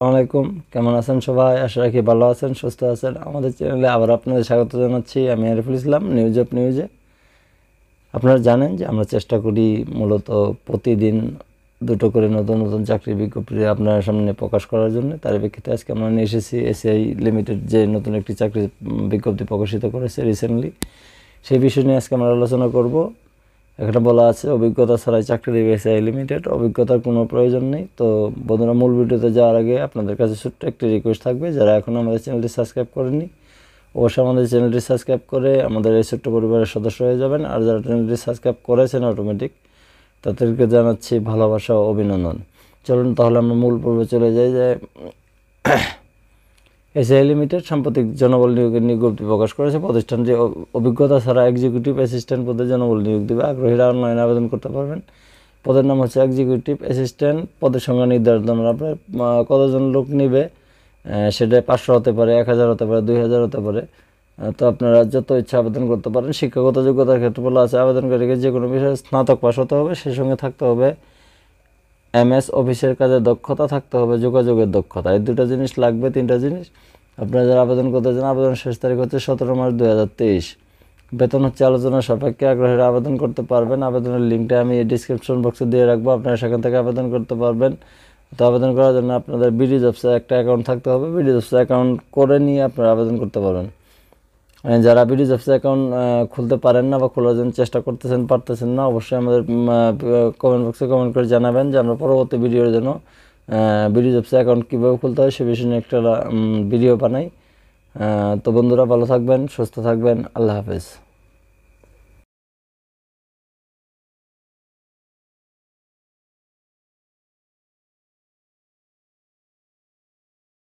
আলাইকুম। কেমন আছেন সবাই? আশা রাখি ভালো আছেন, সুস্থ আছেন। আমাদের চ্যানেলে আবার আপনাদের স্বাগত জানাচ্ছি। আমি আরিফুল ইসলাম নিউজ অফ নিউজে আপনারা জানেন যে আমরা চেষ্টা করি মূলত প্রতিদিন দুটো করে নতুন নতুন চাকরি বিজ্ঞপ্তি আপনার সামনে প্রকাশ করার জন্য। তার প্রেক্ষিতে আজকে আমরা নিয়ে এসেছি এসিআই লিমিটেড যে নতুন একটি চাকরি বিজ্ঞপ্তি প্রকাশিত করেছে রিসেন্টলি সেই বিষয় নিয়ে আজকে আমরা আলোচনা করব। এখানে বলা আছে, অভিজ্ঞতা ছাড়াই চাকরি দেবে এসআই লিমিটেড অভিজ্ঞতার কোনো প্রয়োজন নেই। তো বন্ধুরা, মূল ভিডিওতে যাওয়ার আগে আপনাদের কাছে ছোট্ট একটি রিকোয়েস্ট থাকবে, যারা এখনও আমাদের চ্যানেলটি সাবস্ক্রাইব করেনি অবশ্যই আমাদের চ্যানেলটি সাবস্ক্রাইব করে আমাদের এই ছোট্ট পরিবারের সদস্য হয়ে যাবেন। আর যারা চ্যানেলটি সাবস্ক্রাইব করেছেন অটোমেটিক তাদেরকে জানাচ্ছি ভালোবাসা ও অভিনন্দন। চলুন তাহলে আমরা মূল পর্বে চলে যাই যে এসআই লিমিটেড সাম্প্রতিক জনবল নিয়োগের বিজ্ঞপ্তি প্রকাশ করেছে। প্রতিষ্ঠানটি অভিজ্ঞতা ছাড়া এক্সিকিউটিভ অ্যাসিস্ট্যান্ট পদে জনবল নিয়োগ দেবে, আগ্রহীরা অনলাইনে আবেদন করতে পারবেন। পদের নাম হচ্ছে এক্সিকিউটিভ অ্যাসিস্ট্যান্ট পদের সংখ্যা নির্ধারণ আপনার কতজন লোক নিবে? সেটা পাঁচশো হতে পারে, এক হাজার হতে পারে, দুই হাজার হতে পারে। তো আপনারা যত ইচ্ছা আবেদন করতে পারেন, শিক্ষাগত যোগ্যতার ক্ষেত্রে বলা আছে, আবেদনকারীকে যে কোনো বিষয়ে স্নাতক পাশ হতে হবে সেই সঙ্গে থাকতে হবে। এমএস অফিসের কাজে দক্ষতা থাকতে হবে, যোগাযোগের দক্ষতা। এই দুটো জিনিস লাগবে, তিনটা জিনিস। আপনারা যারা আবেদন করতে চান আবেদন শেষ তারিখ হচ্ছে সতেরো মার্চ দু হাজার তেইশ। বেতন হচ্ছে আলোচনা সাপেক্ষে আগ্রহীরা আবেদন করতে পারবেন। আবেদনের লিঙ্কটা আমি ডিসক্রিপশন বক্সে দিয়ে রাখব। আপনারা সেখান থেকে আবেদন করতে পারবেন। তো আবেদন করার জন্য আপনাদের বিডি জবসে একটা অ্যাকাউন্ট থাকতে হবে। বিডি জবসে অ্যাকাউন্ট করে নিয়ে আপনারা আবেদন করতে পারবেন। যারা বিডি অফিস অ্যাকাউন্ট খুলতে পারেন না বা খোলার জন্য চেষ্টা করতেছেন, পারতেছেন না, অবশ্যই আমাদের কমেন্ট বক্সে কমেন্ট করে জানাবেন যে আমরা পরবর্তী ভিডিওর জন্য বিডি অফিস অ্যাকাউন্ট কীভাবে খুলতে হয় সে বিষয়ে একটা ভিডিও বানাই। তো বন্ধুরা ভালো থাকবেন, সুস্থ থাকবেন, আল্লাহ হাফেজ।